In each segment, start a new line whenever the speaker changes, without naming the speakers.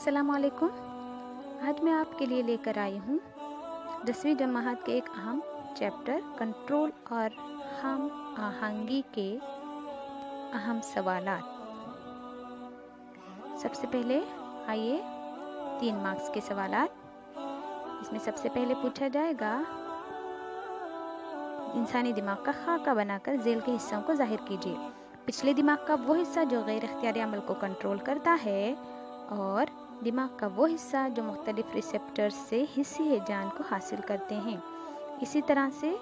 असलकुम आज मैं आपके लिए लेकर आई हूँ दसवीं जमात के एक अहम चैप्टर कंट्रोल और हम आहंगी के अहम सवाल सबसे पहले आइए तीन मार्क्स के सवाल इसमें सबसे पहले पूछा जाएगा, इंसानी दिमाग का खाका बनाकर जेल के हिस्सों को ज़ाहिर कीजिए। पिछले दिमाग का वो हिस्सा जो गैर अख्तियारी अमल को कंट्रोल करता है और दिमाग का वो हिस्सा जो मुख्तलिफ़ रिसेप्टर से हिस्सी जान को हासिल करते हैं। इसी तरह से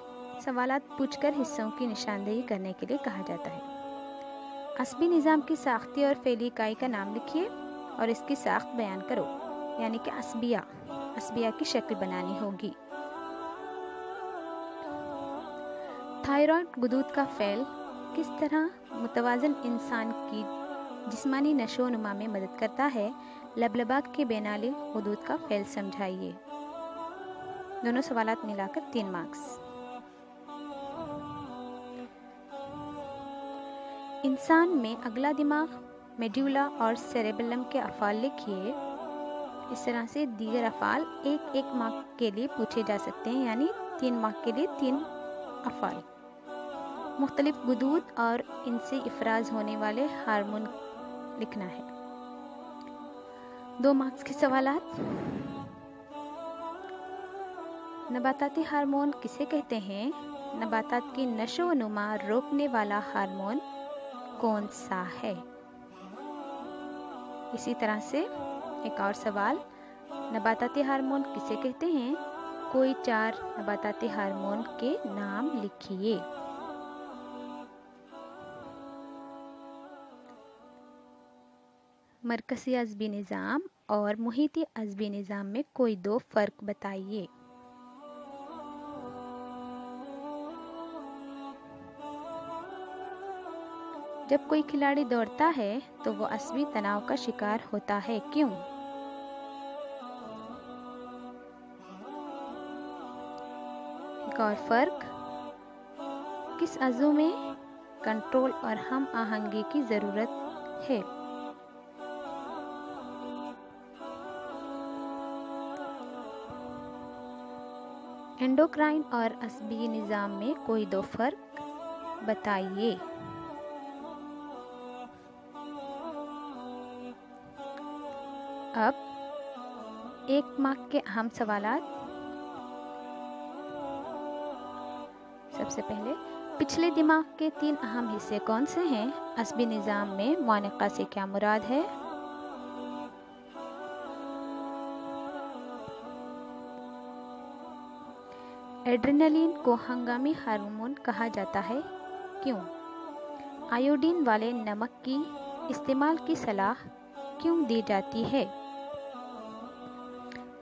सवाल पूछकर हिस्सों की निशानदेही करने के लिए कहा जाता है। असबी निज़ाम की साख्ती और फेली इकाई का नाम लिखिए और इसकी साख्त बयान करो, यानी कि असबिया। असबिया की शक्ल बनानी होगी। थायराइड गुदूद का फैल किस तरह मुतवाजन इंसान की जिस्मानी नशो नुमा में मदद करता है लबलबाग के बेनाली हदूद का फैल समझाइए। दोनों सवाल मिलाकर तीन मार्क्स इंसान में अगला दिमाग मेड्यूला और सेरेबलम के अफ़ाल लिखिए। इस तरह से दीगर अफ़ाल एक एक मार्क के लिए पूछे जा सकते हैं, यानी तीन मार्क के लिए तीन अफ़ाल। मुख्तलिफ़ गदूद और इनसे इफराज होने वाले हारमोन लिखना है। दो मार्क्स के सवाल नबाताती हार्मोन किसे कहते हैं? नबातात की नशो नुमा रोकने वाला हार्मोन कौन सा है? इसी तरह से एक और सवाल। नबाताती हार्मोन किसे कहते हैं? कोई चार नबाताती हार्मोन के नाम लिखिए। मरकज़ी अजबी निज़ाम और मुहिती अजबी निज़ाम में कोई दो फ़र्क बताइए। जब कोई खिलाड़ी दौड़ता है तो वो असबी तनाव का शिकार होता है। क्यों? एक और फ़र्क, किस अजू में कंट्रोल और हम आहंगी की ज़रूरत है? एंडोक्राइन और असबी निज़ाम में कोई दो फ़र्क बताइए। अब एक मार्क के अहम सवाल सबसे पहले, पिछले दिमाग के तीन अहम हिस्से कौन से हैं? असबी निज़ाम में मानका से क्या मुराद है? एड्रेनलिन को हंगामी हार्मोन कहा जाता है। क्यों? आयोडीन वाले नमक की इस्तेमाल की सलाह क्यों दी जाती है?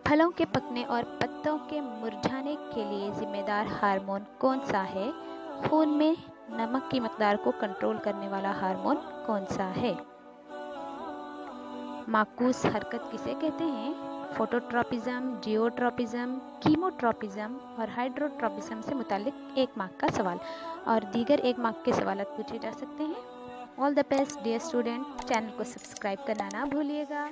फलों के पकने और पत्तों के मुरझाने के लिए जिम्मेदार हार्मोन कौन सा है? खून में नमक की मकदार को कंट्रोल करने वाला हार्मोन कौन सा है? माकूस हरकत किसे कहते हैं? फोटोट्रॉपिज्म जियोट्रॉपिज्म कीमोट्रॉपिज्म और हाइड्रोट्रॉपिज्म से मुतालिक एक मार्क का सवाल। और दीगर एक मार्क के सवाल पूछे जा सकते हैं। All the best dear student channel को सब्सक्राइब करना ना भूलिएगा।